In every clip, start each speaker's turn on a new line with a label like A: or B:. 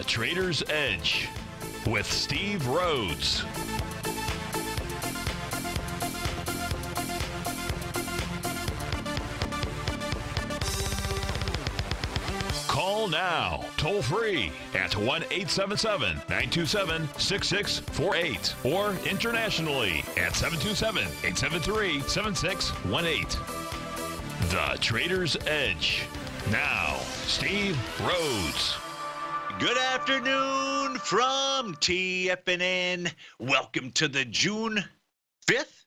A: The Trader's Edge with Steve Rhodes. Call now, toll free at 1 877 927 6648 or internationally at 727 873 7618. The Trader's Edge. Now, Steve Rhodes.
B: Good afternoon from TFNN. Welcome to the June 5th?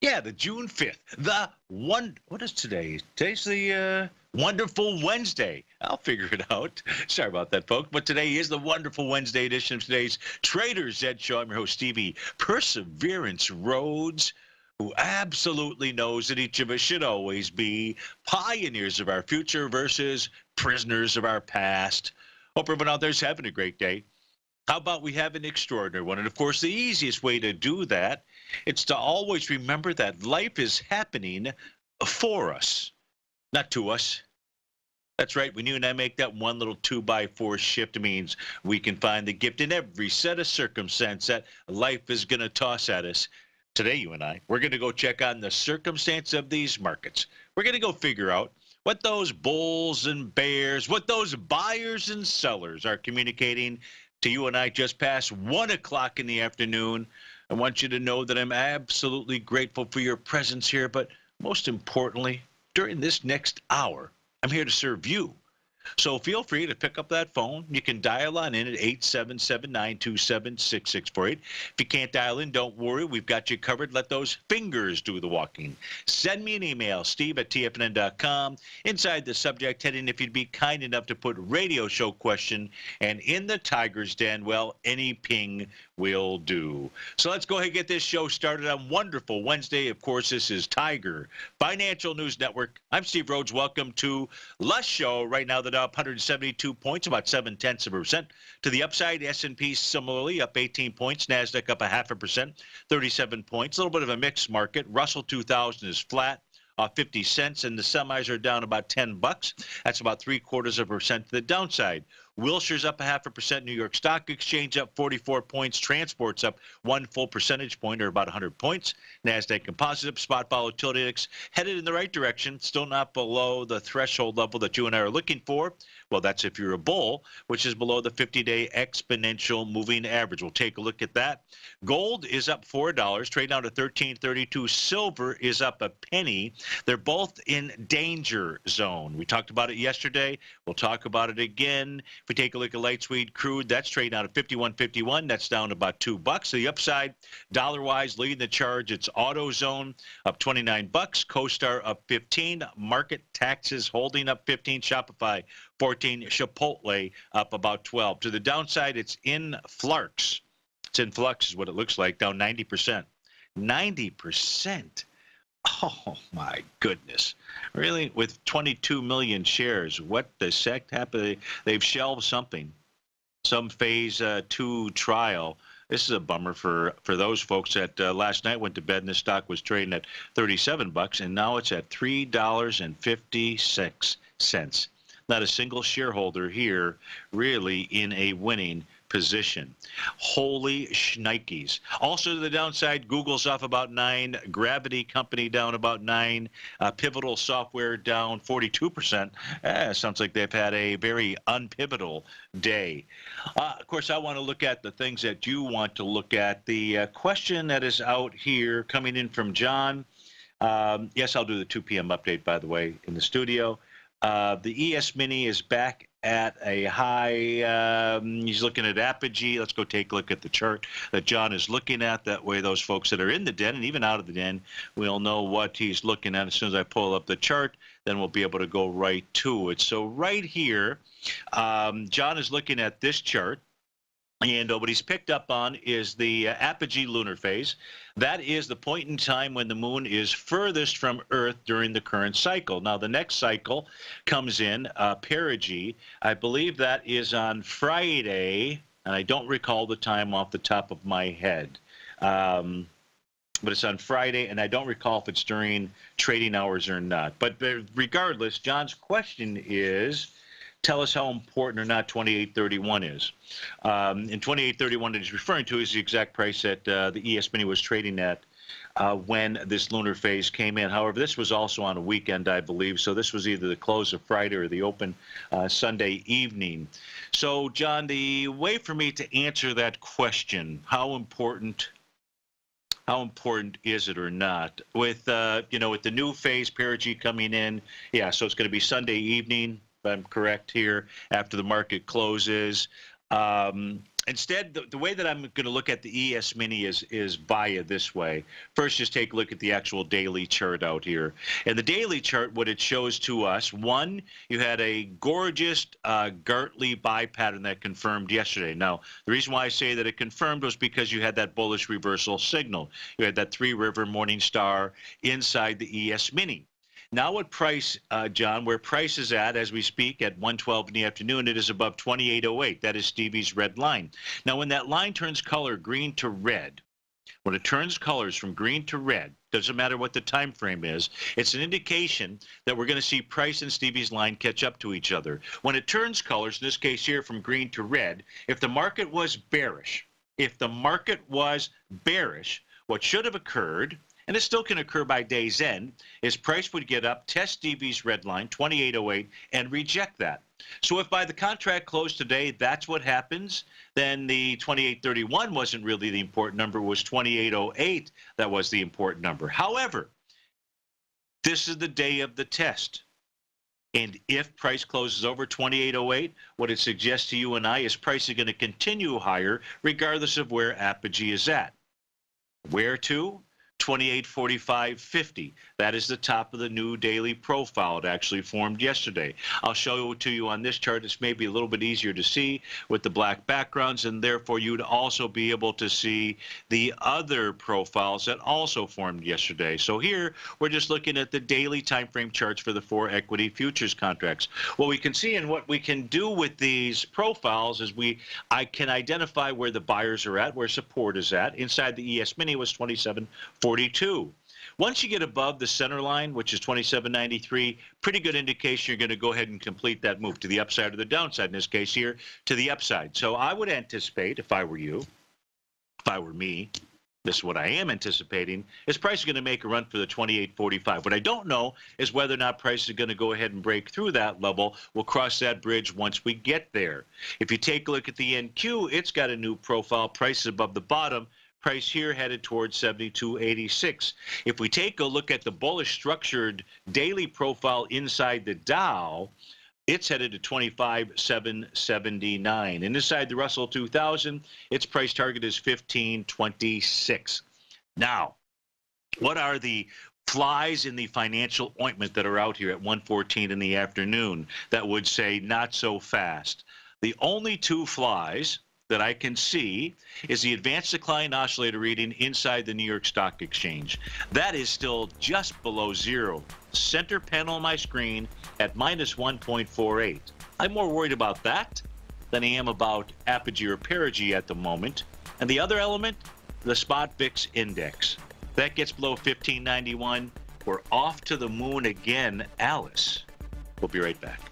B: Yeah, the June 5th. The one, what is today? Today's the uh, wonderful Wednesday. I'll figure it out. Sorry about that, folks. But today is the wonderful Wednesday edition of today's Trader's Edge Show. I'm your host, Stevie Perseverance Rhodes who absolutely knows that each of us should always be pioneers of our future versus prisoners of our past. Hope everyone out there's having a great day. How about we have an extraordinary one? And of course, the easiest way to do that it's to always remember that life is happening for us, not to us. That's right. When you and I make that one little two by four shift, means we can find the gift in every set of circumstance that life is going to toss at us. Today, you and I, we're going to go check on the circumstance of these markets. We're going to go figure out what those bulls and bears, what those buyers and sellers are communicating to you and I just past one o'clock in the afternoon. I want you to know that I'm absolutely grateful for your presence here, but most importantly, during this next hour, I'm here to serve you. So feel free to pick up that phone. You can dial on in at 877-927-6648. If you can't dial in, don't worry. We've got you covered. Let those fingers do the walking. Send me an email, steve at tfnn.com. Inside the subject heading, if you'd be kind enough to put radio show question, and in the Tiger's Den, well, any ping will do. So let's go ahead and get this show started on wonderful Wednesday. Of course, this is Tiger Financial News Network. I'm Steve Rhodes. Welcome to Lush Show. Right now, the Dow up 172 points, about seven tenths of a percent. To the upside, S&P similarly up 18 points. Nasdaq up a half a percent, 37 points. A little bit of a mixed market. Russell 2000 is flat uh, 50 cents, and the semis are down about 10 bucks. That's about three quarters of a percent to the downside. Wilshire's up a half a percent. New York Stock Exchange up 44 points. Transport's up one full percentage point, or about 100 points. Nasdaq Composite up. Spot volatility index headed in the right direction. Still not below the threshold level that you and I are looking for. Well, that's if you're a bull, which is below the 50-day exponential moving average. We'll take a look at that. Gold is up four dollars, trading down to 13.32. Silver is up a penny. They're both in danger zone. We talked about it yesterday. We'll talk about it again. If we take a look at light sweet crude, that's trading out at 51.51. That's down about two bucks. So the upside, dollar-wise, leading the charge. It's AutoZone up 29 bucks. CoStar up 15. Market taxes holding up 15. Shopify 14. Chipotle up about 12. To the downside, it's in flux. It's InflaRx, is what it looks like, down 90%. 90%. Oh my goodness. Really? With 22 million shares, what the sect happened? They've shelved something, some phase uh, two trial. This is a bummer for, for those folks that uh, last night went to bed and the stock was trading at 37 bucks and now it's at $3.56. Not a single shareholder here really in a winning position. Holy shnikes. Also to the downside, Google's off about nine, Gravity Company down about nine, uh, Pivotal Software down 42%. Eh, sounds like they've had a very unpivotal day. Uh, of course, I want to look at the things that you want to look at. The uh, question that is out here coming in from John. Um, yes, I'll do the 2 p.m. update, by the way, in the studio. Uh, the ES Mini is back at a high. Um, he's looking at Apogee. Let's go take a look at the chart that John is looking at. That way, those folks that are in the den and even out of the den will know what he's looking at. As soon as I pull up the chart, then we'll be able to go right to it. So, right here, um, John is looking at this chart. And uh, what he's picked up on is the uh, apogee lunar phase. That is the point in time when the moon is furthest from Earth during the current cycle. Now, the next cycle comes in uh, perigee. I believe that is on Friday, and I don't recall the time off the top of my head. Um, but it's on Friday, and I don't recall if it's during trading hours or not. But regardless, John's question is tell us how important or not 2831 is. Um, and 2831 that he's referring to is the exact price that uh, the ES Mini was trading at uh, when this lunar phase came in. However, this was also on a weekend, I believe. So this was either the close of Friday or the open uh, Sunday evening. So, John, the way for me to answer that question, how important how important is it or not with uh, you know with the new phase perigee coming in yeah so it's going to be sunday evening i'm correct here after the market closes um, instead, the, the, way that I'm going to look at the ES Mini is is via this way. First, just take a look at the actual daily chart out here. And the daily chart, what it shows to us, one, you had a gorgeous uh, Gartley buy pattern that confirmed yesterday. Now, the reason why I say that it confirmed was because you had that bullish reversal signal. You had that three river morning star inside the ES Mini. Now at price, uh, John, where price is at as we speak at 112 in the afternoon, it is above 2808. That is Stevie's red line. Now when that line turns color green to red, when it turns colors from green to red, doesn't matter what the time frame is, it's an indication that we're going to see price and Stevie's line catch up to each other. When it turns colors, in this case here from green to red, if the market was bearish, if the market was bearish, what should have occurred and it still can occur by day's end, is price would get up, test Stevie's red line, 2808, and reject that. So if by the contract close today, that's what happens, then the 2831 wasn't really the important number, it was 2808 that was the important number. However, this is the day of the test. And if price closes over 2808, what it suggests to you and I is price is going to continue higher regardless of where Apogee is at. Where to? 2845.50. That is the top of the new daily profile. It actually formed yesterday. I'll show it to you on this chart. It's maybe a little bit easier to see with the black backgrounds, and therefore you'd also be able to see the other profiles that also formed yesterday. So here we're just looking at the daily time frame charts for the four equity futures contracts. What we can see and what we can do with these profiles is we I can identify where the buyers are at, where support is at. Inside the ES Mini was 2742. Once you get above the center line, which is 2793, pretty good indication you're going to go ahead and complete that move to the upside or the downside, in this case here, to the upside. So I would anticipate, if I were you, if I were me, this is what I am anticipating, is price is going to make a run for the 28.45. What I don't know is whether or not price is going to go ahead and break through that level. We'll cross that bridge once we get there. If you take a look at the NQ, it's got a new profile. Price is above the bottom price here headed towards 72.86. If we take a look at the bullish structured daily profile inside the Dow, it's headed to 25,779. And inside the Russell 2000, its price target is 1526. Now, what are the flies in the financial ointment that are out here at 114 in the afternoon that would say not so fast? The only two flies that I can see is the advanced decline oscillator reading inside the New York Stock Exchange. That is still just below zero. Center panel on my screen at minus 1.48. I'm more worried about that than I am about apogee or perigee at the moment. And the other element, the spot VIX index. That gets below 1591. We're off to the moon again, Alice. We'll be right back.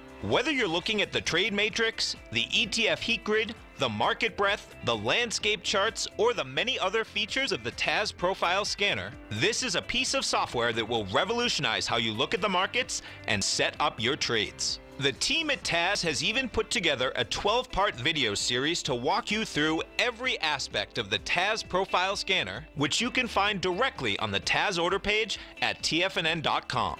C: Whether you're looking at the trade matrix, the ETF heat grid, the market breadth, the landscape charts, or the many other features of the TAS Profile Scanner, this is a piece of software that will revolutionize how you look at the markets and set up your trades. The team at TAS has even put together a 12 part video series to walk you through every aspect of the TAS Profile Scanner, which you can find directly on the TAS order page at tfnn.com.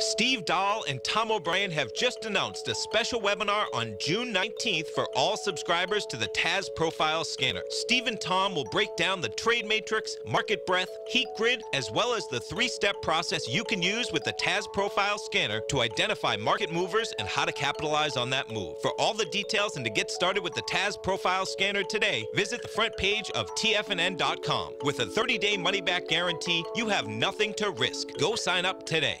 C: Steve Dahl and Tom O'Brien have just announced a special webinar on June 19th for all subscribers to the TAS Profile Scanner. Steve and Tom will break down the trade matrix, market breadth, heat grid, as well as the three-step process you can use with the TAS Profile Scanner to identify market movers and how to capitalize on that move. For all the details and to get started with the TAS Profile Scanner today, visit the front page of tfnn.com. With a 30-day money-back guarantee, you have nothing to risk. Go sign up today.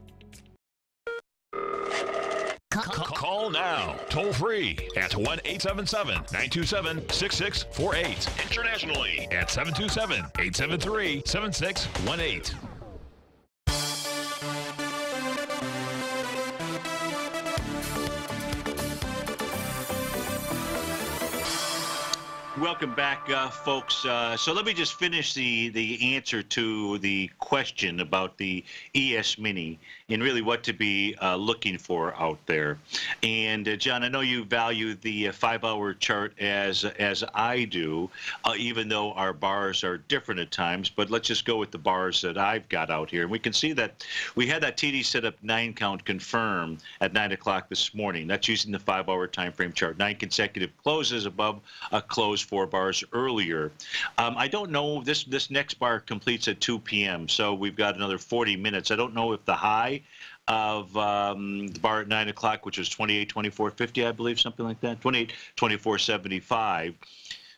A: Call now, toll free at 1 877 927 6648. Internationally at 727 873 7618.
B: Welcome back, uh, folks. Uh, so let me just finish the, the answer to the question about the ES Mini and really what to be uh, looking for out there. And uh, John, I know you value the uh, five-hour chart as as I do, uh, even though our bars are different at times. But let's just go with the bars that I've got out here, and we can see that we had that TD setup nine count confirm at nine o'clock this morning. That's using the five-hour time frame chart. Nine consecutive closes above a close four bars earlier. Um, I don't know this this next bar completes at 2 p.m. So we've got another 40 minutes. I don't know if the high of um, the bar at 9 o'clock, which was 28, 24, 50, I believe, something like that, 28, 24, 75.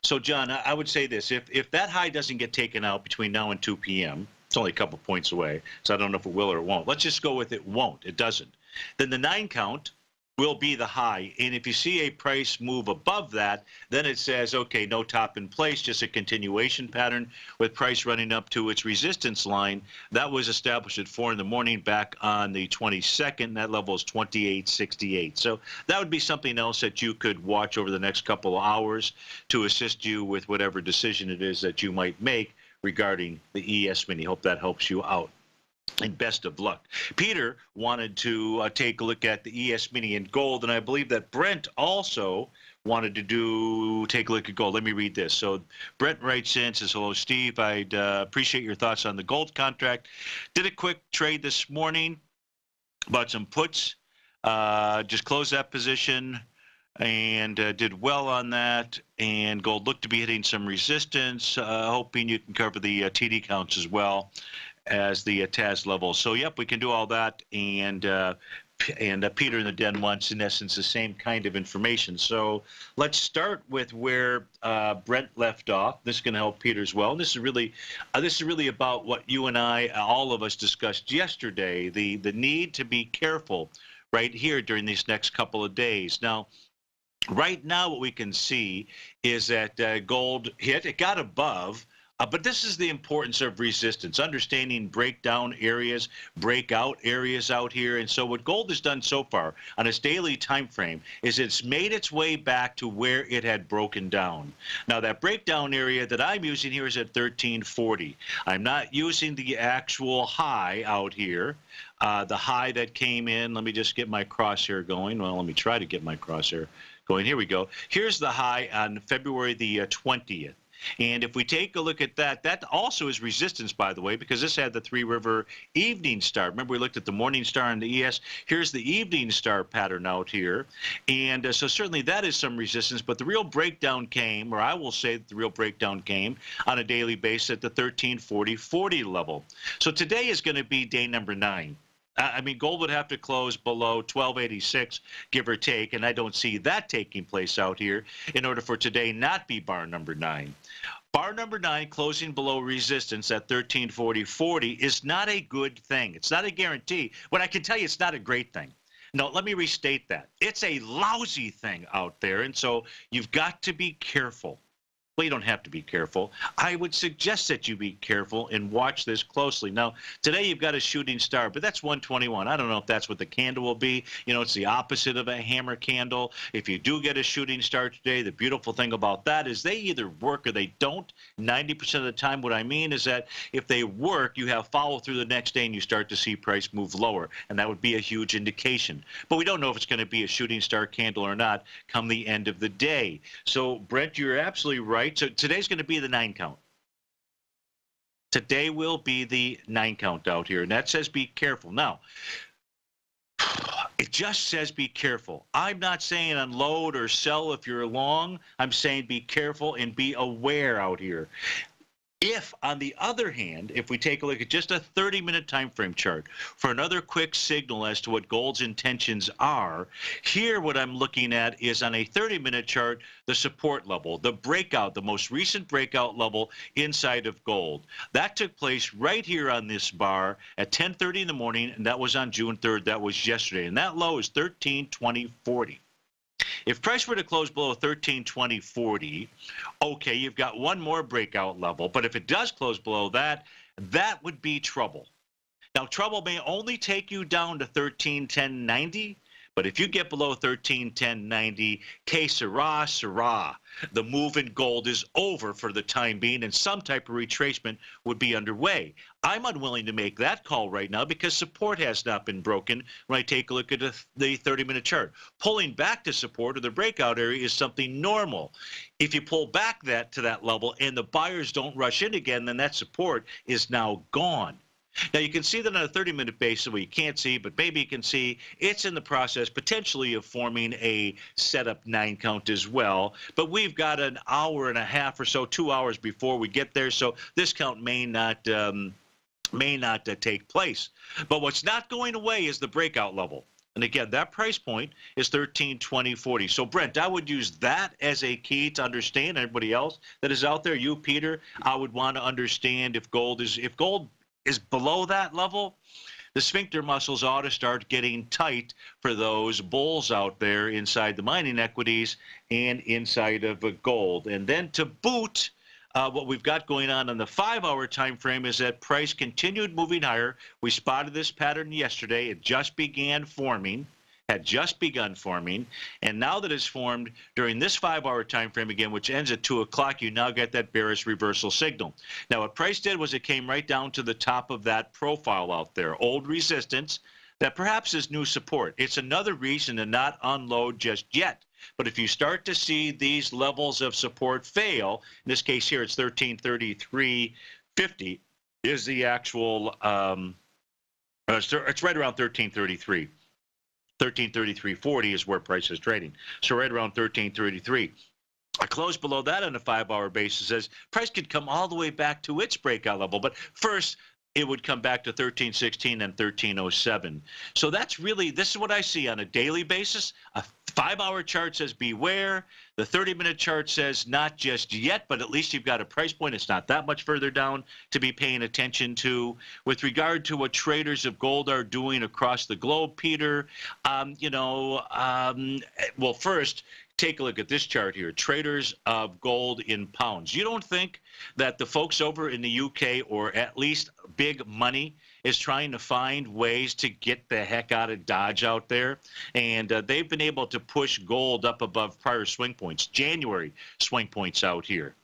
B: So, John, I would say this. If, if that high doesn't get taken out between now and 2 p.m., it's only a couple points away, so I don't know if it will or it won't. Let's just go with it won't. It doesn't. Then the nine count will be the high. And if you see a price move above that, then it says, okay, no top in place, just a continuation pattern with price running up to its resistance line. That was established at 4 in the morning back on the 22nd. That level is 28.68. So that would be something else that you could watch over the next couple of hours to assist you with whatever decision it is that you might make regarding the ES Mini. Hope that helps you out and best of luck. Peter wanted to uh, take a look at the ES Mini in gold, and I believe that Brent also wanted to do take a look at gold. Let me read this. So Brent writes in says, "Hello, Steve. I'd uh, appreciate your thoughts on the gold contract. Did a quick trade this morning, bought some puts. Uh, just closed that position." and uh, did well on that. And gold looked to be hitting some resistance. Uh, hoping you can cover the uh, TD counts as well as the uh, TAS level. So, yep, we can do all that. And uh, and uh, Peter in the Den wants, in essence, the same kind of information. So let's start with where uh, Brent left off. This is going to help Peter as well. And this is really, uh, this is really about what you and I, all of us, discussed yesterday: the the need to be careful right here during these next couple of days. Now, right now, what we can see is that uh, gold hit. It got above Uh, but this is the importance of resistance, understanding breakdown areas, breakout areas out here. And so what gold has done so far on its daily time frame is it's made its way back to where it had broken down. Now that breakdown area that I'm using here is at 1340. I'm not using the actual high out here. Uh, the high that came in, let me just get my crosshair going. Well, let me try to get my crosshair going. Here we go. Here's the high on February the 20th. And if we take a look at that, that also is resistance, by the way, because this had the Three River Evening Star. Remember, we looked at the Morning Star and the ES. Here's the Evening Star pattern out here. And uh, so certainly that is some resistance, but the real breakdown came, or I will say that the real breakdown came on a daily basis at the 1340-40 level. So today is going to be day number nine. I mean, gold would have to close below 1286, give or take, and I don't see that taking place out here in order for today not be bar number nine. Bar number nine closing below resistance at 1340.40 is not a good thing. It's not a guarantee. What I can tell you, it's not a great thing. No, let me restate that. It's a lousy thing out there, and so you've got to be careful. Well, you don't have to be careful. I would suggest that you be careful and watch this closely. Now, today you've got a shooting star, but that's 121. I don't know if that's what the candle will be. You know, it's the opposite of a hammer candle. If you do get a shooting star today, the beautiful thing about that is they either work or they don't. 90% of the time, what I mean is that if they work, you have follow through the next day and you start to see price move lower, and that would be a huge indication. But we don't know if it's going to be a shooting star candle or not come the end of the day. So, Brent, you're absolutely right right? So today's going to be the nine count. Today will be the nine count out here, and that says be careful. Now, it just says be careful. I'm not saying unload or sell if you're long. I'm saying be careful and be aware out here. If, on the other hand, if we take a look at just a 30-minute time frame chart for another quick signal as to what gold's intentions are, here what I'm looking at is on a 30-minute chart, the support level, the breakout, the most recent breakout level inside of gold. That took place right here on this bar at 10.30 in the morning, and that was on June 3rd. That was yesterday, and that low is 13.20.40. If price were to close below 1320.40, okay, you've got one more breakout level. But if it does close below that, that would be trouble. Now, trouble may only take you down to 1310.90, but if you get below 13, 10, 90, que sera, sera. The move in gold is over for the time being, and some type of retracement would be underway. I'm unwilling to make that call right now because support has not been broken when I take a look at the 30 minute chart. Pulling back to support or the breakout area is something normal. If you pull back that to that level and the buyers don't rush in again, then that support is now gone. Now you can see that on a 30-minute basis, well, you can't see, but maybe you can see it's in the process potentially of forming a setup nine count as well. But we've got an hour and a half or so, two hours before we get there, so this count may not um, may not uh, take place. But what's not going away is the breakout level. And again, that price point is 13, 20, 40. So, Brent, I would use that as a key to understand everybody else that is out there. You, Peter, I would want to understand if gold is if gold is below that level, the sphincter muscles ought to start getting tight for those bulls out there inside the mining equities and inside of gold. And then to boot, uh, what we've got going on on the five-hour time frame is that price continued moving higher. We spotted this pattern yesterday. It just began forming had just begun forming, and now that it's formed during this five-hour time frame again, which ends at 2 o'clock, you now get that bearish reversal signal. Now, what price did was it came right down to the top of that profile out there, old resistance, that perhaps is new support. It's another reason to not unload just yet. But if you start to see these levels of support fail, in this case here, it's 1333.50 is the actual, um, uh, it's right around 1333. 1333.40 is where price is trading. So right around 1333. A close below that on a five-hour basis says price could come all the way back to its breakout level. But first, it would come back to 1316 and 1307. So that's really, this is what I see on a daily basis. A five hour chart says beware. The 30 minute chart says not just yet, but at least you've got a price point. It's not that much further down to be paying attention to. With regard to what traders of gold are doing across the globe, Peter, um, you know, um, well, first, take a look at this chart here. Traders of gold in pounds. You don't think that the folks over in the UK or at least big money is trying to find ways to get the heck out of Dodge out there. And uh, they've been able to push gold up above prior swing points, January swing points out here.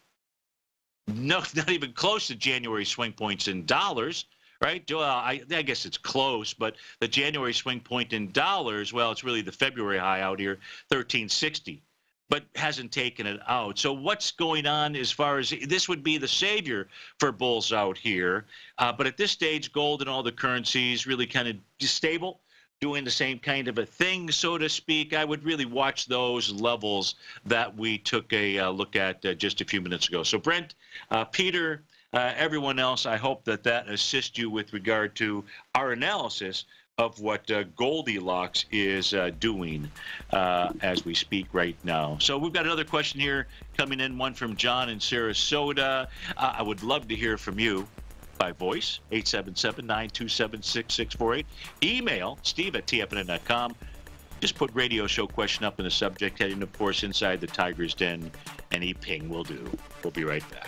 B: No, not even close to January swing points in dollars right? Well, I, I, guess it's close, but the January swing point in dollars, well, it's really the February high out here, 1360 but hasn't taken it out. So what's going on as far as this would be the savior for bulls out here? Uh, but at this stage, gold and all the currencies really kind of stable, doing the same kind of a thing, so to speak. I would really watch those levels that we took a uh, look at uh, just a few minutes ago. So Brent, uh, Peter. Uh, everyone else, I hope that that assists you with regard to our analysis of what uh, Goldilocks is uh, doing uh, as we speak right now. So we've got another question here coming in, one from John in Sarasota. I would love to hear from you by voice, 877-927-6648. Email, steve at tfnn.com. Just put radio show question up in the subject heading, of course, inside the Tiger's Den. Any ping will do. We'll be right back.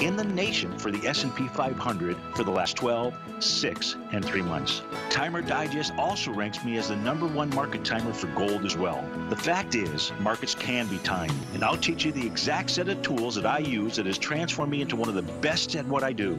B: in the nation for the S&P 500 for the last 12, 6, and 3 months. Timer Digest also ranks me as the number one market timer for gold as well. The fact is, markets can be timed, and I'll teach you the exact set of tools that I use that has transformed me into one of the best at what I do.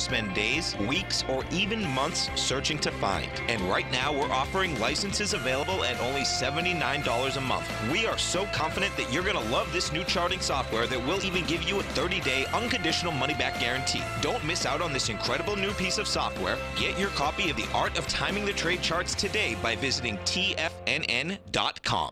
C: spend days, weeks, or even months searching to find. And right now, we're offering licenses available at only $79 a month. We are so confident that you're going to love this new charting software that will even give you a 30-day unconditional money-back guarantee. Don't miss out on this incredible new piece of software. Get your copy of The Art of Timing the Trade Charts today by visiting tfnn.com.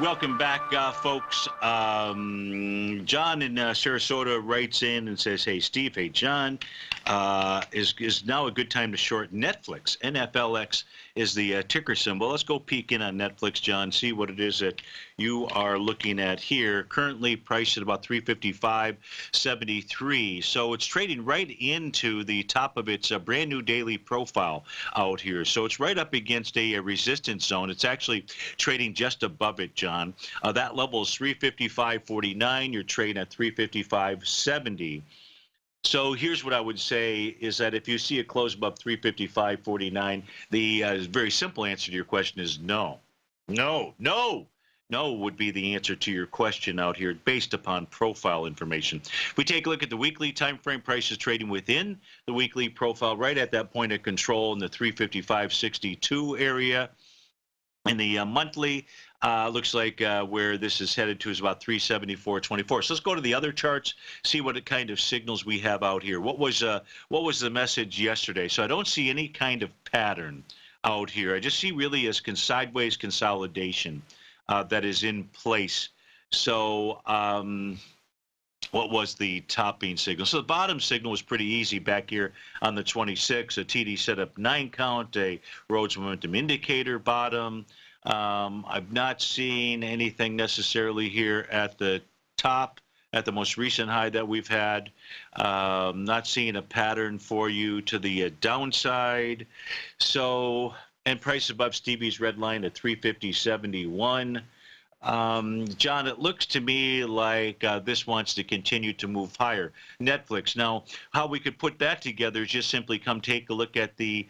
B: Welcome back, uh, folks. Um, John in uh, Sarasota writes in and says, "Hey, Steve. Hey, John. Uh, is is now a good time to short Netflix? NFLX is the uh, ticker symbol. Let's go peek in on Netflix, John, see what it is that you are looking at here. Currently priced at about 355.73. So it's trading right into the top of its uh, brand new daily profile out here. So it's right up against a, a resistance zone. It's actually trading just above it, John. Uh, that level is 355.49. You're trading at 355.70. So here's what I would say is that if you see a close above 355.49, the uh, very simple answer to your question is no. No, no. No would be the answer to your question out here based upon profile information. If we take a look at the weekly time frame prices trading within the weekly profile, right at that point of control in the 355.62 area. In the uh, monthly, uh, looks like uh, where this is headed to is about 374.24. So let's go to the other charts, see what kind of signals we have out here. What was uh, what was the message yesterday? So I don't see any kind of pattern out here. I just see really as con- sideways consolidation uh, that is in place. So. Um, what was the topping signal? So the bottom signal was pretty easy back here on the 26. A TD set up nine count, a Rhodes momentum indicator bottom. Um, I've not seen anything necessarily here at the top, at the most recent high that we've had. Um, not seeing a pattern for you to the uh, downside. So, and price above Stevie's red line at 350.71. Um, John, it looks to me like uh, this wants to continue to move higher. Netflix. Now, how we could put that together is just simply come take a look at the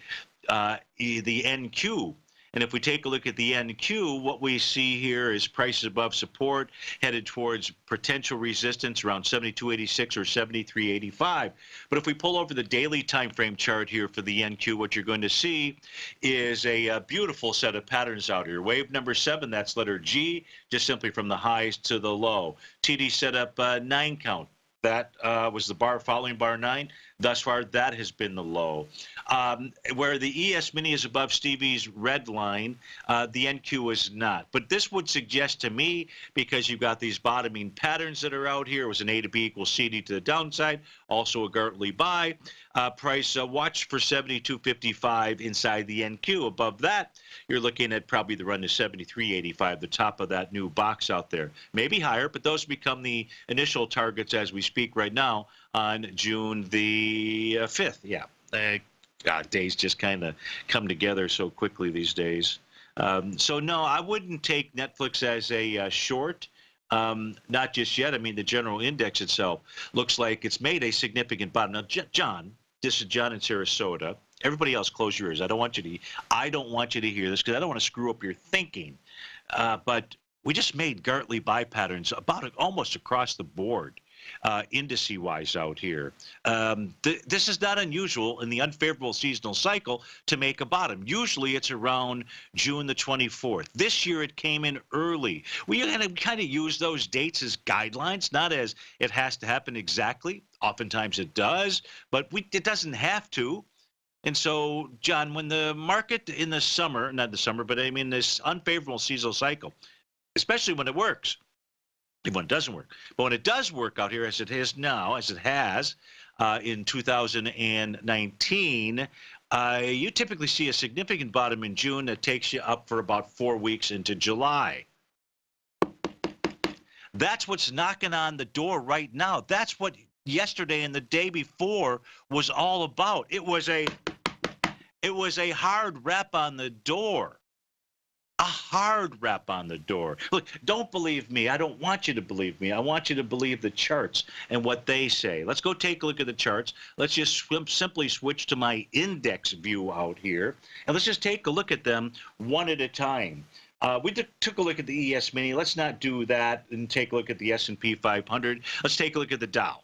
B: uh, the NQ and if we take a look at the NQ, what we see here is prices above support headed towards potential resistance around 72.86 or 73.85. But if we pull over the daily time frame chart here for the NQ, what you're going to see is a, a beautiful set of patterns out here. Wave number seven, that's letter G, just simply from the highs to the low. TD set up uh, nine count. That uh, was the bar following bar nine. Thus far, that has been the low. Um, where the ES Mini is above Stevie's red line, uh, the NQ is not. But this would suggest to me, because you've got these bottoming patterns that are out here, it was an A to B equals CD to the downside, also a Gartley buy. Uh, price, uh, watch for 72.55 inside the NQ. Above that, you're looking at probably the run to 73.85, the top of that new box out there. Maybe higher, but those become the initial targets as we speak right now on June the 5th. Uh, yeah. Uh, God, days just kind of come together so quickly these days. Um, so, no, I wouldn't take Netflix as a uh, short. Um, not just yet. I mean, the general index itself looks like it's made a significant bottom. Now, J- John, this is John in Sarasota. Everybody else, close your ears. I don't want you to. I don't want you to hear this because I don't want to screw up your thinking. Uh, but we just made Gartley buy patterns about almost across the board uh, indice wise out here. Um, th- this is not unusual in the unfavorable seasonal cycle to make a bottom. Usually it's around June the 24th. This year it came in early. We to kind of use those dates as guidelines, not as it has to happen exactly. Oftentimes it does, but we, it doesn't have to. And so, John, when the market in the summer, not the summer, but I mean this unfavorable seasonal cycle, especially when it works, when it doesn't work. But when it does work out here, as it is now, as it has uh, in 2019, uh, you typically see a significant bottom in June that takes you up for about four weeks into July. That's what's knocking on the door right now. That's what yesterday and the day before was all about. It was a it was a hard rap on the door a hard rap on the door. Look, don't believe me. I don't want you to believe me. I want you to believe the charts and what they say. Let's go take a look at the charts. Let's just simply switch to my index view out here, and let's just take a look at them one at a time. Uh, we took a look at the ES Mini. Let's not do that and take a look at the S&P 500. Let's take a look at the Dow.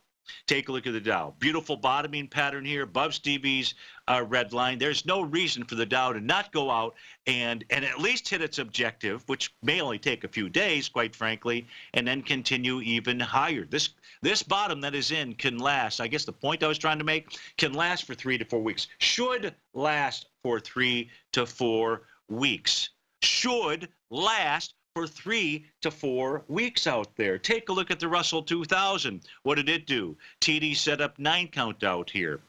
B: Take a look at the Dow. Beautiful bottoming pattern here above Stevie's uh, red line. There's no reason for the Dow to not go out and and at least hit its objective, which may only take a few days, quite frankly, and then continue even higher. This this bottom that is in can last. I guess the point I was trying to make can last for three to four weeks. Should last for three to four weeks. Should last for three to four weeks out there. Take a look at the Russell 2000. What did it do? TD set up nine count out here.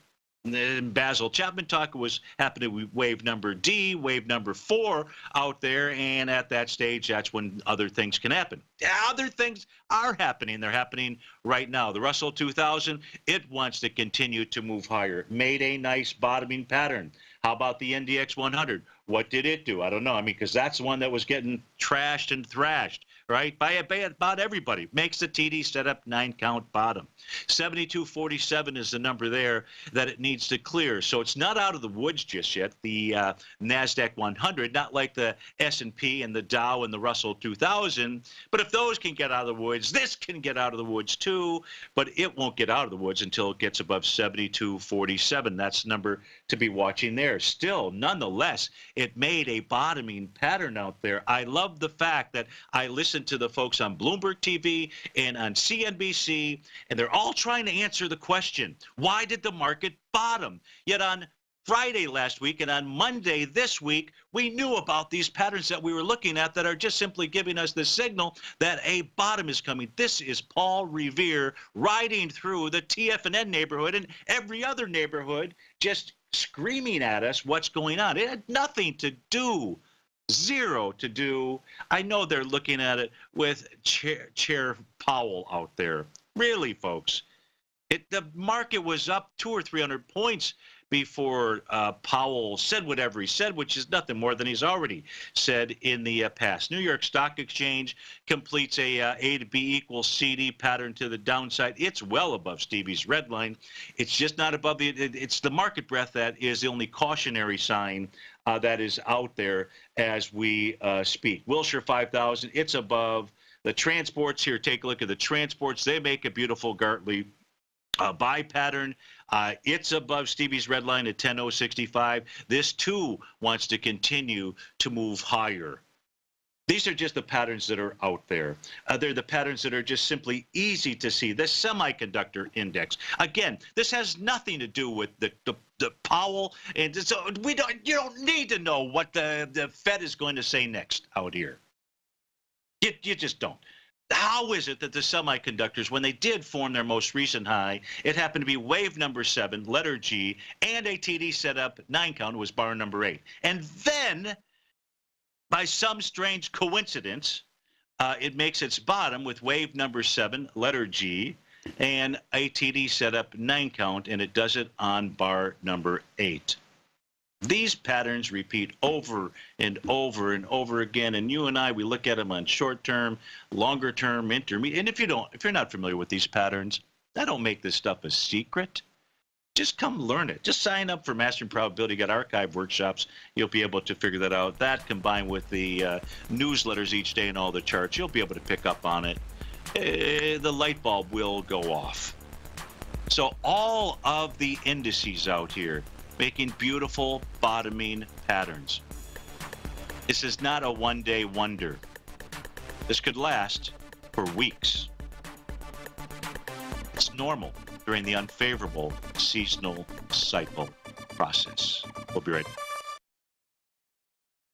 B: And Basil Chapman talk was happening with wave number D, wave number four out there, and at that stage, that's when other things can happen. Other things are happening. They're happening right now. The Russell 2000, it wants to continue to move higher. Made a nice bottoming pattern. How about the NDX 100? What did it do? I don't know. I mean, because that's the one that was getting trashed and thrashed right? By, by about everybody. Makes the TD setup nine count bottom. 7247 is the number there that it needs to clear. So it's not out of the woods just yet. The uh, Nasdaq 100, not like the S&P and the Dow and the Russell 2000. But if those can get out of the woods, this can get out of the woods too. But it won't get out of the woods until it gets above 7247. That's number to be watching there. Still, nonetheless, it made a bottoming pattern out there. I love the fact that I listened to the folks on Bloomberg TV and on CNBC, and they're all trying to answer the question why did the market bottom? Yet on Friday last week and on Monday this week, we knew about these patterns that we were looking at that are just simply giving us the signal that a bottom is coming. This is Paul Revere riding through the TFNN neighborhood and every other neighborhood, just screaming at us what's going on. It had nothing to do, zero to do. I know they're looking at it with Chair, Chair Powell out there. Really, folks. It, the market was up two or three hundred points before uh, Powell said whatever he said, which is nothing more than he's already said in the uh, past. New York Stock Exchange completes a uh, A to B equals CD pattern to the downside. It's well above Stevie's red line. It's just not above the. It, it's the market breath that is the only cautionary sign uh, that is out there as we uh, speak. Wilshire 5000. It's above. The transports here, take a look at the transports. They make a beautiful Gartley uh, buy pattern. Uh, it's above Stevie's red line at 10.065. This too wants to continue to move higher. These are just the patterns that are out there. Uh, they're the patterns that are just simply easy to see. The semiconductor index. Again, this has nothing to do with the, the, the Powell, and so we don't. You don't need to know what the, the Fed is going to say next out here. You, you just don't how is it that the semiconductors, when they did form their most recent high, it happened to be wave number seven, letter G, and a TD setup nine count was bar number eight. And then, by some strange coincidence, uh, it makes its bottom with wave number seven, letter G, and a TD setup nine count, and it does it on bar number eight. These patterns repeat over and over and over again. And you and I, we look at them on short term, longer term, intermediate. And if you don't, if you're not familiar with these patterns, I don't make this stuff a secret. Just come learn it. Just sign up for Mastering Probability. Got archive workshops. You'll be able to figure that out. That combined with the uh, newsletters each day and all the charts, you'll be able to pick up on it. Uh, the light bulb will go off. So all of the indices out here making beautiful bottoming patterns. This is not a one day wonder. This could last for weeks. It's normal during the unfavorable seasonal cycle process. We'll be right back.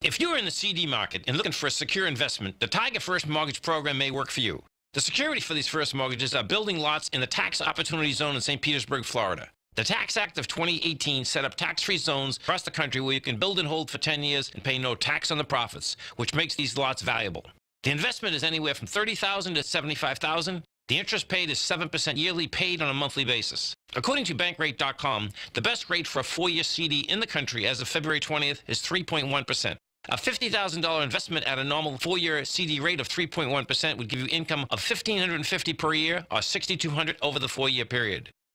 D: If you're in the CD market and looking for a secure investment, the Tiger First Mortgage Program may work for you. The security for these first mortgages are building lots in the tax opportunity zone in St. Petersburg, Florida. The Tax Act of 2018 set up tax-free zones across the country where you can build and hold for 10 years and pay no tax on the profits, which makes these lots valuable. The investment is anywhere from 30000 to 75000 The interest paid is 7% yearly paid on a monthly basis. According to Bankrate.com, the best rate for a four-year CD in the country as of February 20th is 3.1%. A $50,000 investment at a normal four-year CD rate of 3.1% would give you income of 1,550 per year or 6,200 over the four-year period.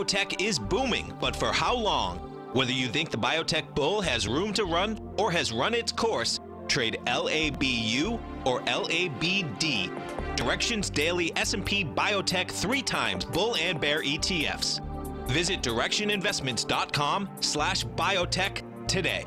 C: Biotech is booming, but for how long? Whether you think the biotech bull has room to run or has run its course, trade LABU or LABD. Directions Daily S&P Biotech 3 times bull and bear ETFs. Visit direxioninvestments.com slash biotech today.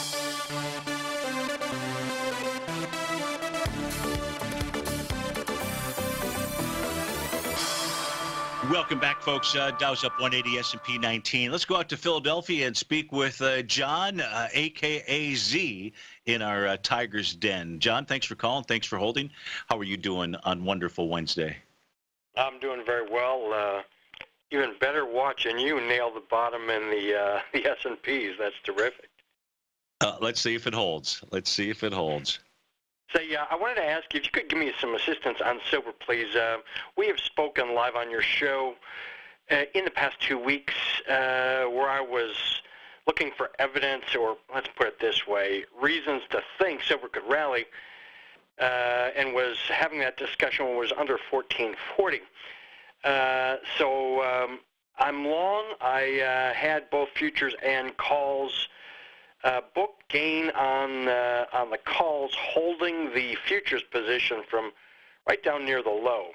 B: Welcome back, folks. Uh, Dow's up 180, S&P 19. Let's go out to Philadelphia and speak with uh, John, uh, a.k.a. Z, in our uh, Tigers Den. John, thanks for calling. Thanks for holding. How are you doing on Wonderful Wednesday?
E: I'm doing very well. Uh, even better watching you nail the bottom in the uh, the S&Ps. That's terrific.
B: let's see if it holds. Let's see if it holds.
E: Say, uh, I wanted to ask you if you could give me some assistance on silver, please. Uh, we have spoken live on your show uh, in the past two weeks uh, where I was looking for evidence, or let's put it this way, reasons to think silver could rally, uh, and was having that discussion when it was under 1440. Uh, so um, I'm long. I had both futures and calls uh, book gain on uh, on the calls, holding the futures position from right down near the low.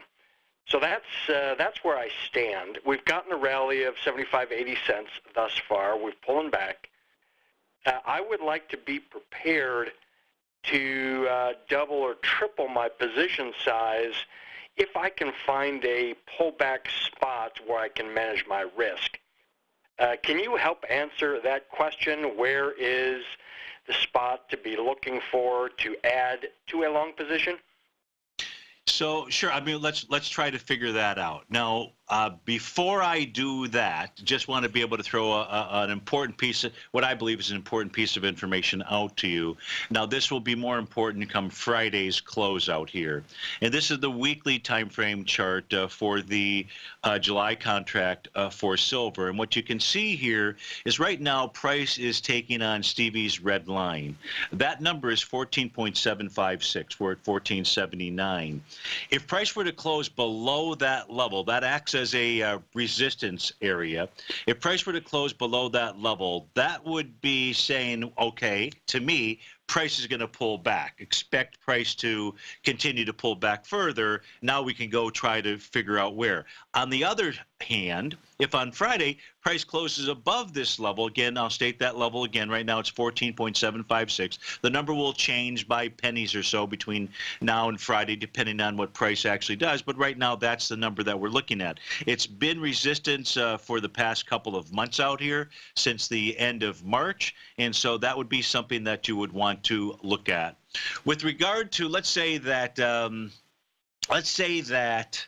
E: So that's uh, that's where I stand. We've gotten a rally of 75, 80 cents thus far. We're pulling back. Uh, I would like to be prepared to uh, double or triple my position size if I can find a pullback spot where I can manage my risk. Uh, can you help answer that question? Where is the spot to be looking for to add to a long position?
B: So sure, I mean let's let's try to figure that out. Now, uh, before I do that, just want to be able to throw a, a, an important piece, of, what I believe is an important piece of information out to you. Now, this will be more important come Friday's closeout here, and this is the weekly time frame chart uh, for the uh, July contract uh, for silver. And what you can see here is right now price is taking on Stevie's red line. That number is 14.756. We're at 1479. If price were to close below that level, that acts as a uh, resistance area. If price were to close below that level, that would be saying, okay, to me, price is going to pull back. Expect price to continue to pull back further. Now we can go try to figure out where. On the other hand, if on Friday price closes above this level, again, I'll state that level again. Right now it's 14.756. The number will change by pennies or so between now and Friday, depending on what price actually does. But right now, that's the number that we're looking at. It's been resistance uh, for the past couple of months out here since the end of March. And so that would be something that you would want to look at. With regard to, let's say that, um, let's say that,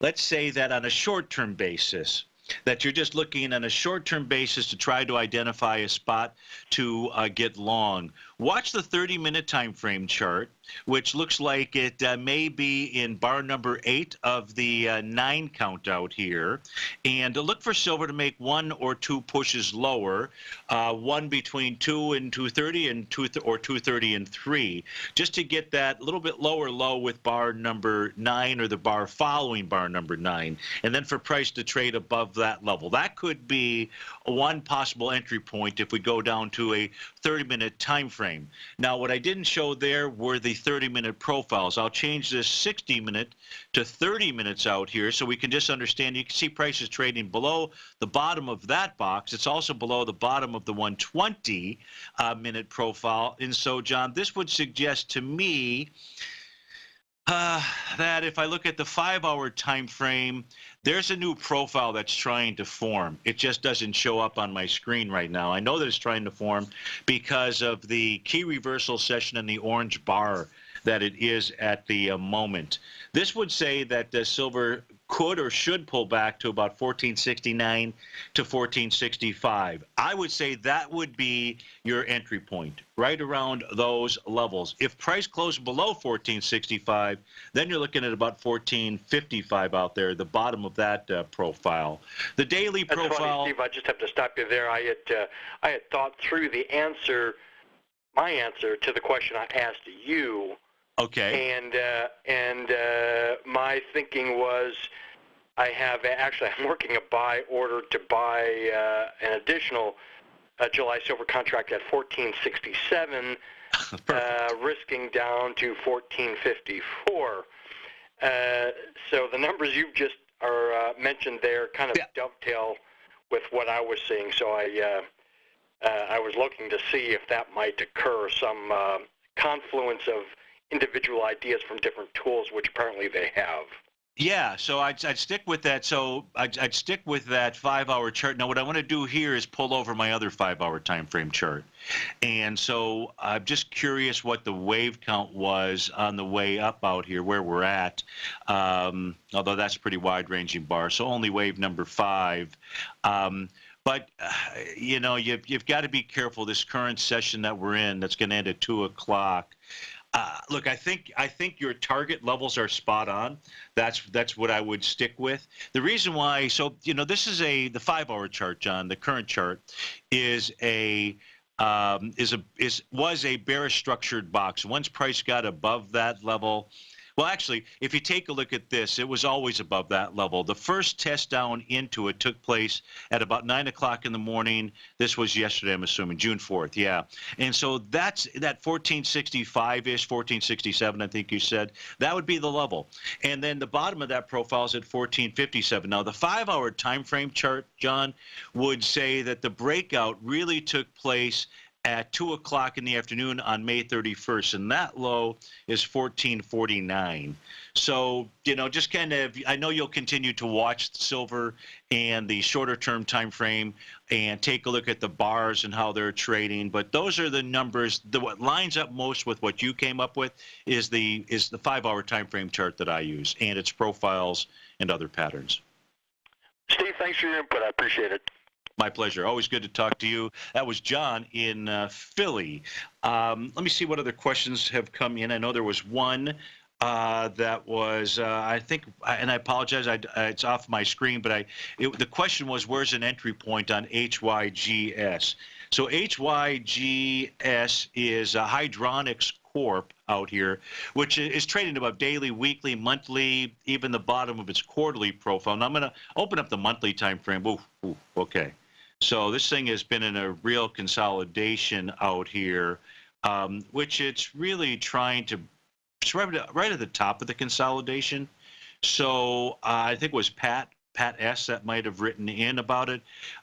B: let's say that on a short-term basis, that you're just looking on a short-term basis to try to identify a spot to uh, get long. Watch the 30-minute time frame chart which looks like it uh, may be in bar number eight of the uh, nine count out here. And look for silver to make one or two pushes lower, uh, one between two and 230 and two th- or 230 and three, just to get that little bit lower low with bar number nine or the bar following bar number nine. And then for price to trade above that level. That could be one possible entry point if we go down to a 30 minute time frame. Now, what I didn't show there were the 30 minute profiles. I'll change this 60 minute to 30 minutes out here so we can just understand. You can see prices trading below the bottom of that box. It's also below the bottom of the 120 uh, minute profile. And so, John, this would suggest to me uh, that if I look at the five hour time frame, there's a new profile that's trying to form. It just doesn't show up on my screen right now. I know that it's trying to form because of the key reversal session and the orange bar that it is at the uh, moment. This would say that the silver could or should pull back to about 1469 to 1465. I would say that would be your entry point, right around those levels. If price closed below 1465, then you're looking at about 1455 out there, the bottom of that uh, profile. The daily
E: That's
B: profile.
E: Funny, Steve, I just have to stop you there. I had uh, I had thought through the answer, my answer to the question I asked you
B: Okay.
E: and uh, and uh, my thinking was, I have actually I'm working a buy order to buy uh, an additional uh, July silver contract at 1467, uh, risking down to 1454. Uh, so the numbers you've just are uh, mentioned there kind of
B: Yeah.
E: dovetail with what I was seeing. So I uh, uh, I was looking to see if that might occur, some uh, confluence of individual ideas from different tools, which apparently they have.
B: Yeah, so I'd, I'd stick with that. So I'd, I'd stick with that five-hour chart. Now, what I want to do here is pull over my other five-hour time frame chart, and so I'm just curious what the wave count was on the way up out here, where we're at. Um, although that's pretty wide-ranging bar, so only wave number five. Um, but uh, you know, you've you've got to be careful. This current session that we're in, that's going to end at two o'clock. Uh, look, I think I think your target levels are spot on. That's that's what I would stick with. The reason why, so you know, this is a the five-hour chart, John. The current chart is a um, is a is was a bearish structured box. Once price got above that level, well, actually, if you take a look at this, it was always above that level. The first test down into it took place at about nine o'clock in the morning. This was yesterday, I'm assuming, June 4th. Yeah, and so that's that 1465-ish, 1467, I think you said. That would be the level, and then the bottom of that profile is at 1457. Now, the five-hour time frame chart, John, would say that the breakout really took place at 2 o'clock in the afternoon on May 31st, and that low is 1449. So, you know, just kind of, I know you'll continue to watch the silver and the shorter term time frame and take a look at the bars and how they're trading, but those are the numbers. The, what lines up most with what you came up with is the is the five hour time frame chart that I use and its profiles and other patterns.
E: Steve, thanks for your input. I appreciate it.
B: My pleasure. Always good to talk to you. That was John in uh, Philly. Um, let me see what other questions have come in. I know there was one uh, that was, uh, I think, and I apologize, I, uh, it's off my screen, but I, it, the question was, where's an entry point on HYGS? So HYGS is a Hydrogenics Corp out here, which is trading above daily, weekly, monthly, even the bottom of its quarterly profile. Now I'm going to open up the monthly time frame. Ooh, ooh, okay. So this thing has been in a real consolidation out here, um, which it's really trying to. It's right, at- right at the top of the consolidation. So uh, I think it was Pat Pat S that might have written in about it.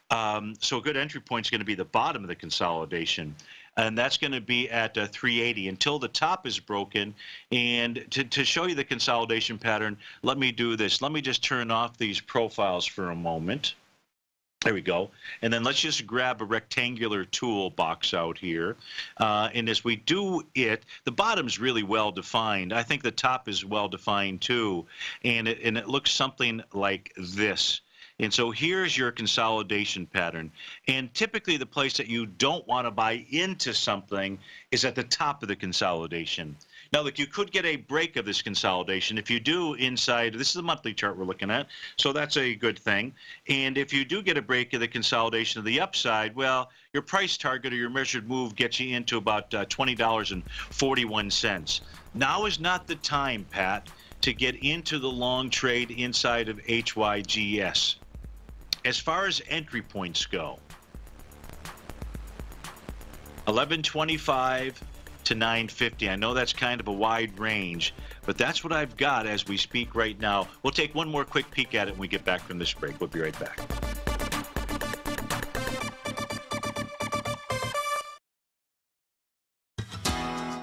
B: Um, so a good entry point is going to be the bottom of the consolidation, and that's going to be at uh, 380 until the top is broken. And to, to show you the consolidation pattern, let me do this. Let me just turn off these profiles for a moment. There we go. And then let's just grab a rectangular toolbox out here. Uh, and as we do it, the bottom's really well defined. I think the top is well defined too. And it, and it looks something like this. And so here's your consolidation pattern. And typically the place that you don't want to buy into something is at the top of the consolidation. Now, look, you could get a break of this consolidation. If you do inside, this is a monthly chart we're looking at, so that's a good thing. And if you do get a break of the consolidation of the upside, well, your price target or your measured move gets you into about uh, $20.41. Now is not the time, Pat, to get into the long trade inside of HYGS. As far as entry points go, 1125 to 950. I know that's kind of a wide range, but that's what I've got as we speak right now. We'll take one more quick peek at it when we get back from this break. We'll be right back.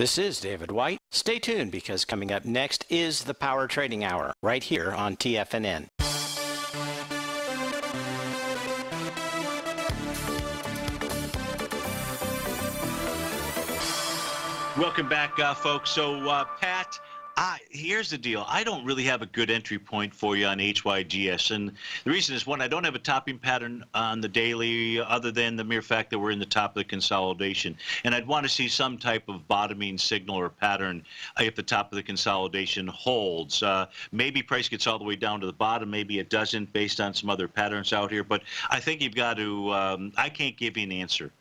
F: This is David White. Stay tuned because coming up next is the Power Trading Hour right here on TFNN.
B: Welcome back, uh, folks. So, uh, Pat, I, here's the deal. I don't really have a good entry point for you on HYGS. And the reason is, one, I don't have a topping pattern on the daily other than the mere fact that we're in the top of the consolidation. And I'd want to see some type of bottoming signal or pattern if the top of the consolidation holds. Uh, maybe price gets all the way down to the bottom. Maybe it doesn't based on some other patterns out here. But I think you've got to, um, I can't give you an answer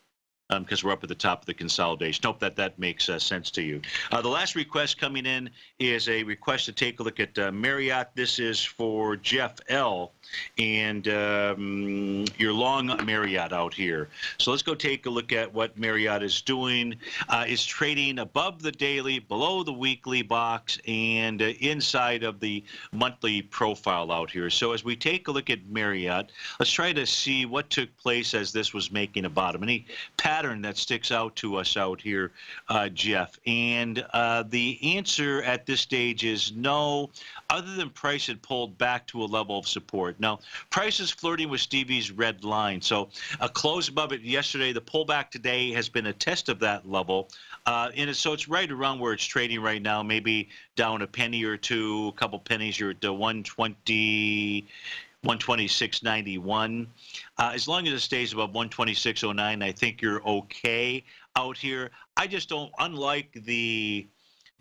B: because um, we're up at the top of the consolidation. Hope that that makes uh, sense to you. Uh, the last request coming in is a request to take a look at uh, Marriott. This is for Jeff L. And um, you're long Marriott out here. So let's go take a look at what Marriott is doing. Uh, is trading above the daily, below the weekly box, and uh, inside of the monthly profile out here. So as we take a look at Marriott, let's try to see what took place as this was making a bottom. Any pattern that sticks out to us out here, uh, Jeff? And uh, the answer at this stage is no, other than price had pulled back to a level of support. Now, price is flirting with Stevie's red line. So a close above it yesterday. The pullback today has been a test of that level. Uh, and so it's right around where it's trading right now, maybe down a penny or two, a couple pennies. You're at 120. 126.91. Uh, as long as it stays above 126.09, I think you're okay out here. I just don't, unlike the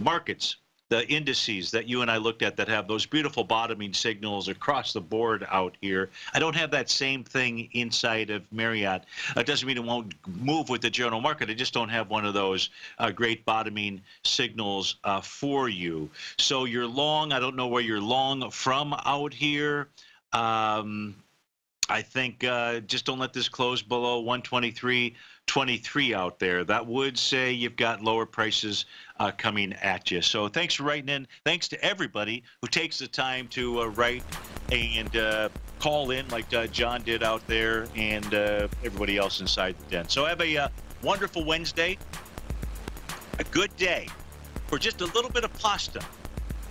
B: markets, the indices that you and I looked at that have those beautiful bottoming signals across the board out here. I don't have that same thing inside of Marriott. That doesn't mean it won't move with the general market. I just don't have one of those uh, great bottoming signals uh, for you. So you're long. I don't know where you're long from out here. Um, I think uh, just don't let this close below 123.23 out there. That would say you've got lower prices uh, coming at you. So thanks for writing in. Thanks to everybody who takes the time to uh, write and uh, call in like uh, John did out there and uh, everybody else inside the den. So have a wonderful Wednesday, a good day for just a little bit of pasta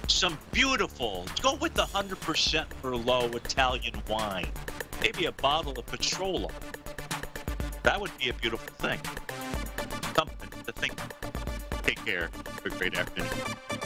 B: some beautiful, go with the 100% Merlot Italian wine. Maybe a bottle of Petrolo. That would be a beautiful thing. Something to think. Take care. Have a great afternoon.